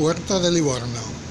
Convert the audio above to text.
Puerta de Livorno.